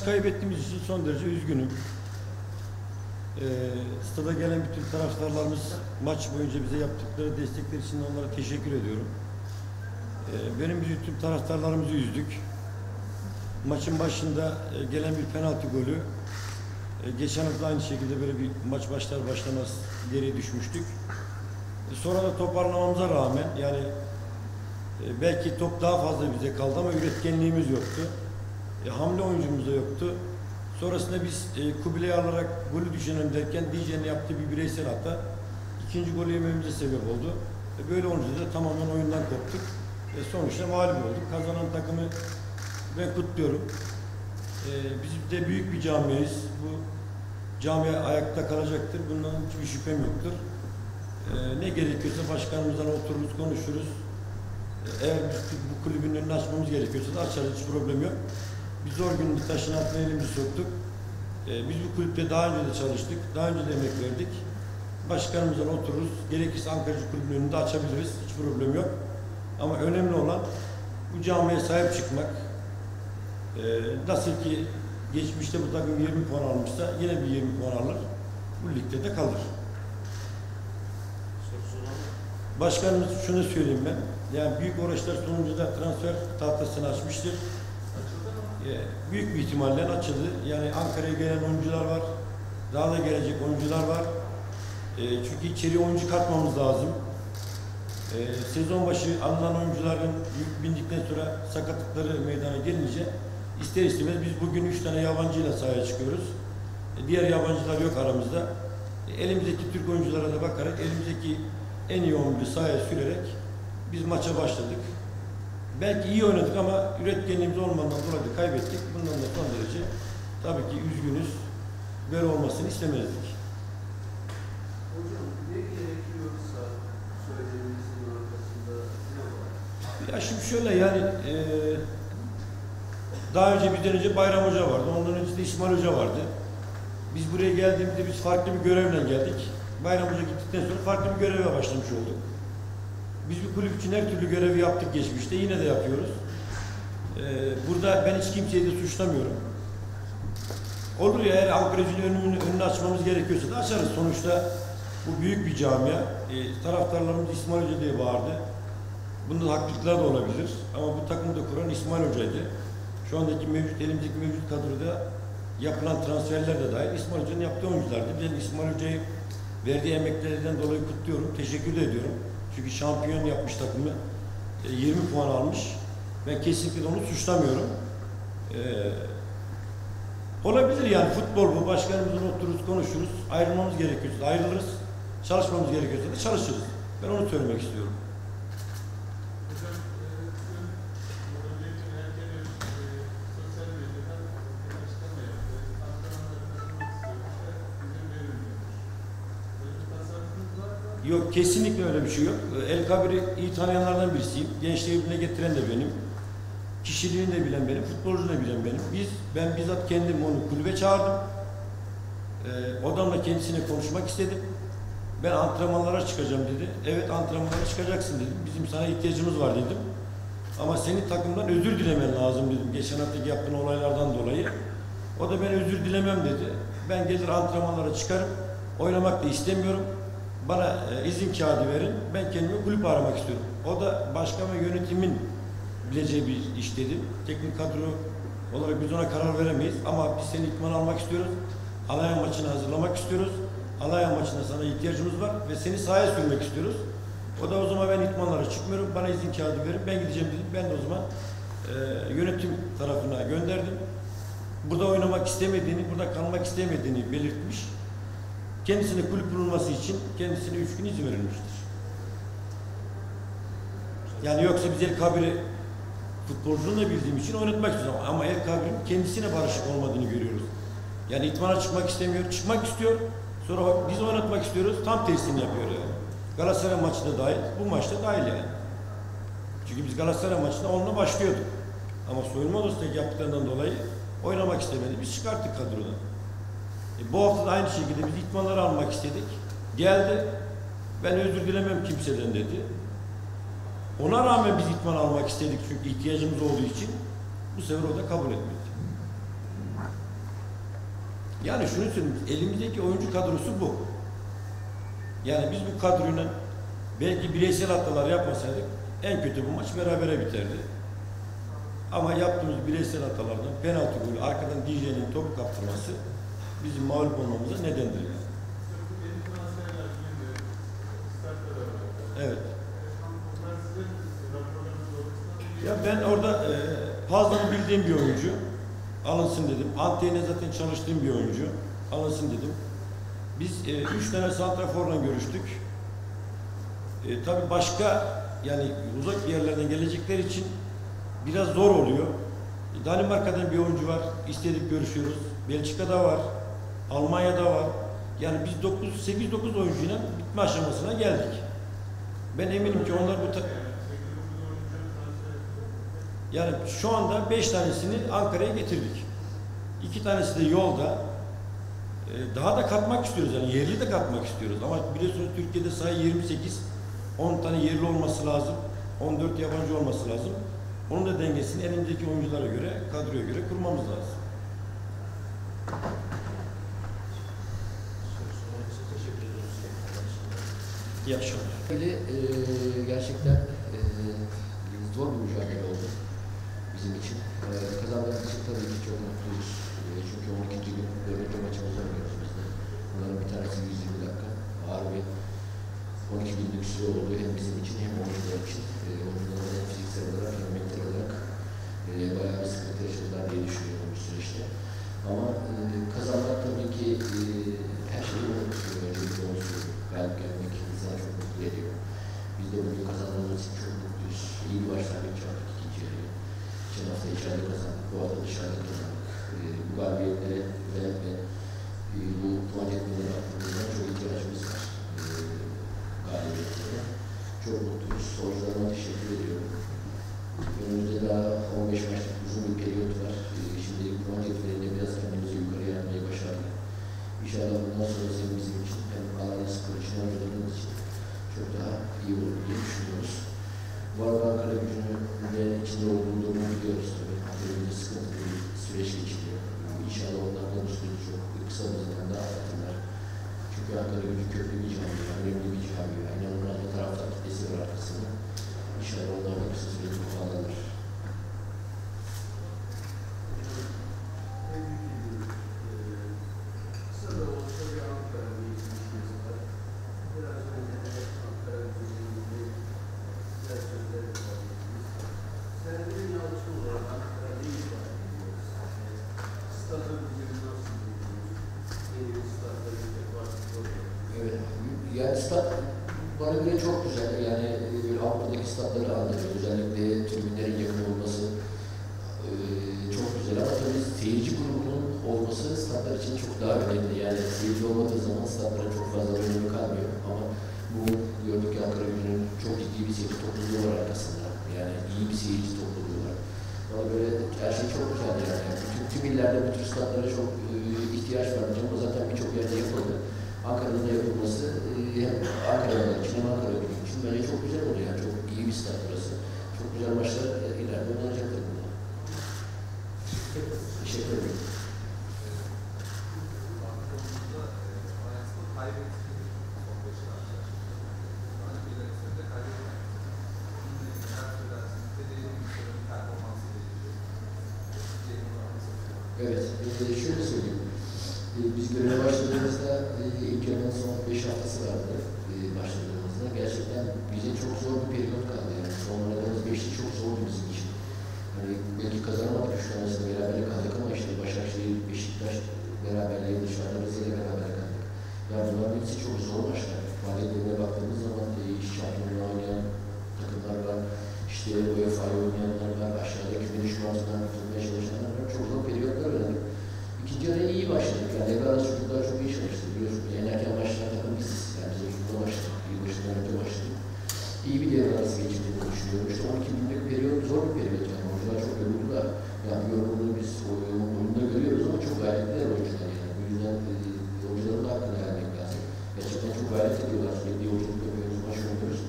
maçı kaybettiğimiz için son derece üzgünüm. Ee, stada gelen bütün taraftarlarımız maç boyunca bize yaptıkları destekler için onlara teşekkür ediyorum. Ee, benim tüm taraftarlarımızı üzdük. Maçın başında e, gelen bir penaltı golü. e, geçen hafta aynı şekilde böyle bir maç başlar başlamaz geriye düşmüştük. E, sonra da toparlamamıza rağmen yani e, belki top daha fazla bize kaldı ama üretkenliğimiz yoktu. E, hamle oyuncumuz da yoktu. Sonrasında biz e, Kubilay'ı alarak golü düşünelim derken DJ'nin yaptığı bir bireysel hata ikinci golü yememize sebep oldu. E, böyle olunca da tamamen oyundan koptuk. E, sonuçta mağlup olduk. Kazanan takımı ben kutluyorum. E, biz de büyük bir camiayız. Bu cami ayakta kalacaktır. Bundan hiçbir şüphem yoktur. E, ne gerekiyorsa başkanımızdan otururuz, konuşuruz. E, eğer bu kulübün önünü açmamız gerekiyorsa da açarız. Hiç problem yok. Biz zor gün bir taşın altına elimizi soktuk. Ee, biz bu kulüpte daha önce de çalıştık. Daha önce de emek verdik. Başkanımızla otururuz. Gerekirse Ankaracı Kulübü'nün önünde açabiliriz. Hiç problem yok. Ama önemli olan bu camiye sahip çıkmak. Ee, nasıl ki geçmişte bu takım 20 puan almışsa yine bir 20 puan alır. Bu ligde de kalır. Başkanımız şunu söyleyeyim ben. Yani büyük uğraşlar sonucunda transfer tahtasını açmıştır. Ee, büyük bir ihtimalle açıldı. Yani Ankara'ya gelen oyuncular var. Daha da gelecek oyuncular var. Ee, çünkü içeri oyuncu katmamız lazım. Ee, sezon başı alınan oyuncuların yük bindikten sonra sakatlıkları meydana gelince ister istemez biz bugün üç tane yabancıyla sahaya çıkıyoruz. Diğer yabancılar yok aramızda. Elimizdeki Türk oyunculara da bakarak elimizdeki en iyi 11'i sahaya sürerek biz maça başladık. Belki iyi oynadık ama üretkenliğimiz olmadan dolayı da kaybettik. Bundan da son derece tabii ki üzgünüz. Böyle olmasını istemezdik. Hocam ne gerekiyorsa söylediğinizin arkasında ne var? Ya şimdi şöyle yani eee daha önce bizden önce Bayram Hoca vardı. Ondan önce de İsmail Hoca vardı. Biz buraya geldiğimizde biz farklı bir görevle geldik. Bayram Hoca gittikten sonra farklı bir göreve başlamış olduk. Biz bir kulüp için her türlü görevi yaptık geçmişte. Yine de yapıyoruz. Ee, burada ben hiç kimseyi de suçlamıyorum. Olur ya eğer Ankara'cının önünü, önünü açmamız gerekiyorsa da açarız. Sonuçta bu büyük bir camia. Ee, taraftarlarımız İsmail Hoca diye bağırdı. Bunda haklılıklar da olabilir. Ama bu takımı da kuran İsmail Hoca'ydı. Şu andaki mevcut, elimizdeki mevcut kadroda yapılan transferler de dahil İsmail Hoca'nın yaptığı oyunculardı. Ben İsmail Hoca'yı verdiği emeklerden dolayı kutluyorum. Teşekkür ediyorum. Çünkü şampiyon yapmış takımı. e, 20 puan almış. Ben kesinlikle onu suçlamıyorum. Ee, olabilir yani futbol bu. Başkanımızla otururuz, konuşuruz. Ayrılmamız gerekiyorsa ayrılırız. Çalışmamız gerekiyorsa da çalışırız. Ben onu söylemek istiyorum. Hocam, Yok kesinlikle öyle bir şey yok. El Kabir'i iyi tanıyanlardan birisiyim. Gençliği birbirine getiren de benim. Kişiliğini de bilen benim, futbolcunu da bilen benim. Biz, ben bizzat kendim onu kulübe çağırdım. Ee, odamla kendisine konuşmak istedim. Ben antrenmanlara çıkacağım dedi. Evet antrenmanlara çıkacaksın dedim. Bizim sana ihtiyacımız var dedim. Ama senin takımdan özür dilemen lazım dedim. Geçen haftaki yaptığın olaylardan dolayı. O da ben özür dilemem dedi. Ben gelir antrenmanlara çıkarım. Oynamak da istemiyorum. Bana e, izin kağıdı verin. Ben kendime kulüp aramak istiyorum. O da başkan ve yönetimin bileceği bir iş dedi. Teknik kadro olarak biz ona karar veremeyiz. Ama biz seni ikman almak istiyoruz. Alanya maçını hazırlamak istiyoruz. Alanya maçında sana ihtiyacımız var ve seni sahaya sürmek istiyoruz. O da o zaman ben itmanlara çıkmıyorum. Bana izin kağıdı verin. Ben gideceğim dedim. Ben de o zaman e, yönetim tarafına gönderdim. Burada oynamak istemediğini, burada kalmak istemediğini belirtmiş. Kendisine kulüp bulunması için kendisine üç gün izin verilmiştir. Yani yoksa biz El Kabir'i futbolculuğunu da bildiğim için oynatmak istiyoruz. Ama El Kabir'in kendisine barışık olmadığını görüyoruz. Yani itmana çıkmak istemiyor, çıkmak istiyor. Sonra biz oynatmak istiyoruz, tam tersini yapıyor yani. Galatasaray maçı da dahil, bu maçta dahil yani. Çünkü biz Galatasaray maçında onunla başlıyorduk. Ama soyunma odasındaki yaptıklarından dolayı oynamak istemedi. Biz çıkarttık kadrodan. E, bu hafta da aynı şekilde biz itmanları almak istedik. Geldi. Ben özür dilemem kimseden dedi. Ona rağmen biz itman almak istedik çünkü ihtiyacımız olduğu için bu sefer o da kabul etmedi. Yani şunu söyleyeyim, elimizdeki oyuncu kadrosu bu. Yani biz bu kadroyla belki bireysel hatalar yapmasaydık en kötü bu maç berabere biterdi. Ama yaptığımız bireysel hatalardan penaltı golü, arkadan DJ'nin topu kaptırması bizim mağlup olmamıza nedendir. Evet. Ya ben orada e, Pazdan'ı bildiğim bir oyuncu. Alınsın dedim. Anteyne zaten çalıştığım bir oyuncu. Alınsın dedim. Biz e, üç tane santraforla görüştük. E, tabii başka yani uzak yerlerden gelecekler için biraz zor oluyor. Danimarka'dan bir oyuncu var. İstedik görüşüyoruz. Belçika'da var. Almanya'da var. Yani biz 9 8-9 oyuncuyla bitme aşamasına geldik. Ben eminim ki onlar bu yani şu anda 5 tanesini Ankara'ya getirdik. 2 tanesi de yolda. Ee, Daha da katmak istiyoruz yani yerli de katmak istiyoruz. Ama biliyorsunuz Türkiye'de sayı 28. 10 tane yerli olması lazım. 14 yabancı olması lazım. Onun da dengesini elimizdeki oyunculara göre, kadroya göre kurmamız lazım. İyi. Böyle gerçekten e, zor bir mücadele oldu bizim için. E, kazandığımız için tabii ki çok mutluyuz. E, çünkü 12. gün dördüncü maçımızı oynuyoruz biz de. Bunların bir tanesi 120 dakika. Ağır bir 12 günlük süre oldu hem bizim için hem oyuncular için. E, oyuncuların hem fiziksel olarak hem mental olarak e, bayağı bir sıkıntı yaşadılar diye düşünüyorum bu süreçte. Ama e, kazanmak tabii ki e, her şeyi unutmuyor. Öncelikle onu söylüyorum. Galip gelmek insanı çok mutlu ediyor. Biz de bugün kazandığımız için çok mutluyuz. İyi bir başlangıç yaptık ikinci yarıya. Geçen hafta içeride kazandık, bu hafta dışarıda kazandık. E, bu galibiyetlere ve, ve e, bu puan etmelere baktığımızda çok ihtiyacımız var. E, galibiyetlere. Çok mutluyuz. Oyuncularıma teşekkür ediyorum. Önümüzde daha 15 maçlık uzun bir periyot var. Ee, Şimdi puan cetvelinde biraz kendimizi yukarıya atmayı başardık. İnşallah bundan sonrası hem bizim için hem Alanya Spor için oynadığımız için çok daha iyi olur diye düşünüyoruz. Bu arada Ankara gücünün de içinde olduğu durumu biliyoruz tabii. Ankara'da sıkıntılı bir süreç geçiriyor. İnşallah onlar konusunu çok kısa bir zamanda atlatırlar. Çünkü Ankara gücü köklü bir camia, önemli bir camia. İnanılmaz bir taraftar kitlesi var arkasında. İnşallah onlar da kısa sürede toparlanır. Tebrik ediyorum. Ee, Kısa da olsa bir Ankara geçmişimiz var. Biraz önce de Ankara gücünün güzel sözler ifadediniz. Serdar Yalçın olarak Ankara ne ifade ediyoruz? Stadı bugün nasıl buldunuz? Yeni bir stadda bir de farklı oluyor. Evet, yani stat bana göre çok güzel. Yani e, Avrupa'daki statları andırıyor. Özellikle tribünlerin yakın olması e, çok güzel. Ama tabii seyirci grubunun olması statlar için çok daha önemli. Yani seyirci olmadığı zaman statların çok fazla önemi kalmıyor. Ama bu gördük ki Ankara Gücü'nün çok ciddi bir seyirci topluluğu var arkasında. Yani iyi bir seyirci topluluğu var. Bana göre her şey çok güzel yani. Bütün, tüm illerde bu tür statlara çok e, ihtiyaç var. Bu zaten birçok yerde yapıldı. Ankara'nın da yapılması e, hem Ankara'da için hem Ankara Gücü için bence çok güzel oluyor. Yani çok iyi bir stat burası. Çok güzel maçlar e, ileride oynanacaktır burada. Teşekkür ederim. Baktığımızda Alliance'da kaybetti son beş karşılaşmasında. Hani bir de kaybetmek. Şimdi neler söylersiniz? Bedelli bir performansı ilgili. Diyelim nasıl Evet, e, şöyle söyleyeyim. E, biz göreve başladığımızda e, ilk yarının son 5 haftası vardı e, başladığımızda. Gerçekten bize çok zor bir periyot kaldı. Yani son aradığımız 5'li çok zordu bizim için. Hani belki kazanamadık üç tanesini beraber kaldık ama işte Başakşehir, Beşiktaş beraberliği dışarıda Rize'yle beraber kaldık. Yani bunların hepsi çok zor maçlar. Faaliyetlerine baktığımız zaman e, iş şampiyonluğu oynayan takımlar var. İşte UEFA'yı oynayanlar var. Aşağıda küme düşme altından kurtulmaya çalışanlar var. Çok zor periyotlar oynadık. İkinci araya iyi başladık. Yani devre arası çocuklar çok iyi çalıştı. Biliyorsun en erken başlayan takım biziz. Yani biz çocukluğa başladık. Yılbaşından önce başladık. İyi bir devre arası geçirdiğini düşünüyorum. İşte 12 günlük periyot zor bir periyot. Yani oyuncular çok yoruldular. Yani yorgunluğu biz oyun, oyunda görüyoruz ama çok gayretliler oyuncular yani. Bu yüzden e, oyuncuların da hakkını vermek lazım. Gerçekten çok gayret ediyorlar. Sürekli yolculuk yapıyoruz, oynuyoruz.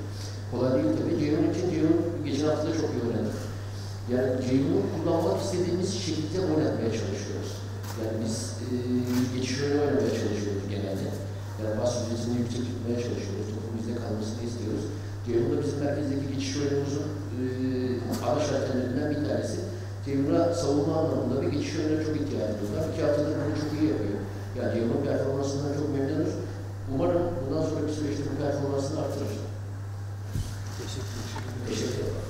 Kolay değil tabii. Ceyhun için Ceyhun geçen hafta da çok iyi oynadı. Yani Ceyhun'u kullanmak istediğimiz şekilde oynatmaya çalışıyoruz. Yani biz e, geçiş oynamaya çalışıyoruz genelde. Yani pas süresini yüksek tutmaya çalışıyoruz. Ceyhun'da bizim merkezdeki geçiş oyunumuzun e, ana şartlarından bir tanesi. Ceyhun'a savunma anlamında bir geçiş oyununa çok ihtiyacımız var. İki haftadır bunu çok iyi yapıyor. Yani Ceyhun'un performansından çok memnunuz. Umarım bundan sonraki süreçte bu performansını artırır. Teşekkür ederim. Teşekkür ederim.